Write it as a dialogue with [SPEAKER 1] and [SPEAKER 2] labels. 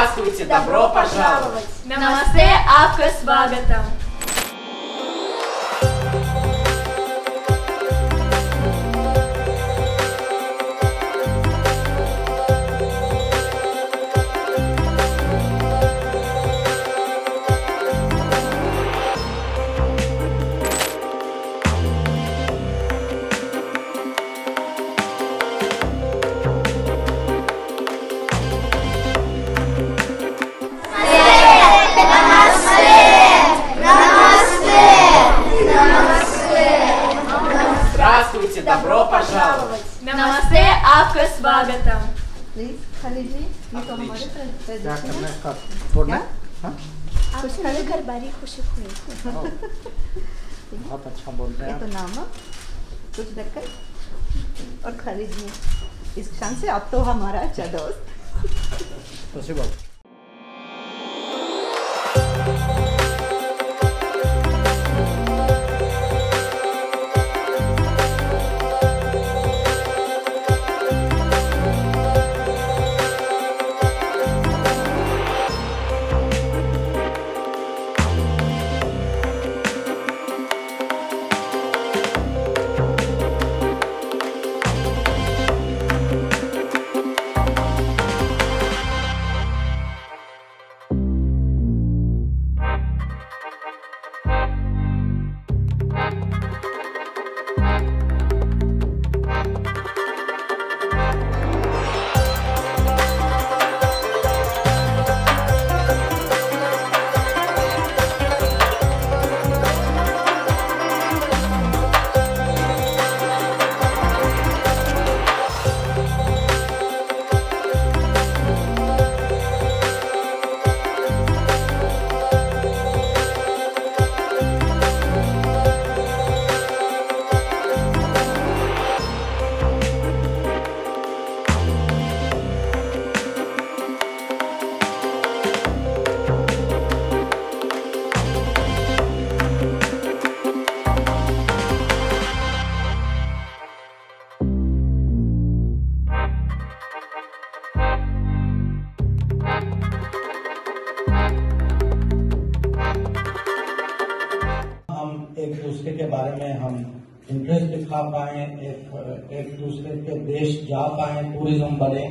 [SPEAKER 1] Здравствуйте,
[SPEAKER 2] добро пожаловать! Намасте,
[SPEAKER 1] Авка с пожаловать!
[SPEAKER 2] Намасте, आपका स्वागतम.
[SPEAKER 3] प्लीज खा लीजिए ये तो हमारे
[SPEAKER 1] क्या
[SPEAKER 3] ट्रेडिशन
[SPEAKER 1] करना
[SPEAKER 3] है
[SPEAKER 1] है इसका तोड़ना है? हाँ?
[SPEAKER 3] कुछ खा लीजिए
[SPEAKER 2] घर बारी खुशी हुई.
[SPEAKER 1] ओ, बहुत अच्छा बोलते हैं
[SPEAKER 3] ये
[SPEAKER 1] आप।
[SPEAKER 3] तो नमक कुछ रखकर और खा लीजिए इस क्षण से अब तो हमारा अच्छा दोस्त
[SPEAKER 4] एक दूसरे के बारे में हम इंटरेस्ट दिखा पाए, एक एक दूसरे के देश जा पाए टूरिज़्म बढ़े।